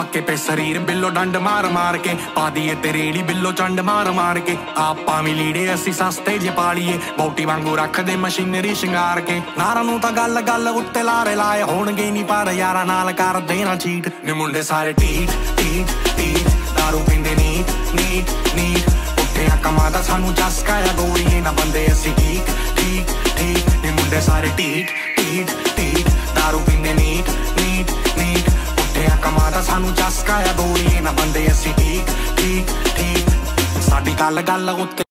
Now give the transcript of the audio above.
ਪੱਕੇ ਪੇ ਸਰੀਰ, ਬਿੱਲੋ ਡੰਡ ਮਾਰ ਮਾਰ ਕੇ। ਪਾ ਦੀਏ ਤੇ ਰੇੜੀ, ਬਿੱਲੋ ਚੰਡ ਮਾਰ ਮਾਰ ਕੇ। ਆਪਾਂ ਵੀ ਲੀੜੇ ਅਸੀਂ ਸਸਤੇ ਜੇ ਪਾਲੀਏ। ਬੌਟੀ ਵਾਂਗੂ ਰੱਖਦੇ ਮਸ਼ੀਨਰੀ ਸ਼ਿੰਗਾਰ ਕੇ। ਨਾਰਾਂ ਨੂੰ ਤਾਂ ਗੱਲ ਗੱਲ ਉੱਤੇ ਲਾਰੇ ਲਾਏ। ਹੋਣਗੇ ਨਹੀਂ ਪਰ ਯਾਰਾਂ ਨਾਲ ਕਰਦੇ ਨਾ ਚੀਟ। ਨੇ ਮੁੰਡੇ ਸਾਰੇ ਟੀਟ ਟੀਟ ਟੀਟ ਦਾਰੂ ਪੀਂਦੇ ਨੀਟ ਨੀਟ ਨੀਟ ਉੱਠਿਆ ਕਮਾਦਾ ਸਾਨੂੰ ਚਸਕਾਇਆ ਗੋਲੀਏ। ਨਾ ਬੰਦੇ ਅਸੀਂ ਠੀਕ ਠੀਕ ਠੀਕ। ਨੇ ਮੁੰਡੇ ਸਾਰੇ ਟੀਟ ਟੀਟ ਉੱਠਿਆ ਕਮਾਦਾ ਸਾਨੂੰ ਚਸਕਾਇਆ ਗੋਲੀਏ ਨਾ ਬੰਦੇ ਅਸੀਂ ਠੀਕ ਠੀਕ ਠੀਕ ਸਾਡੀ ਗੱਲ ਗੱਲ ਉੱਤੇ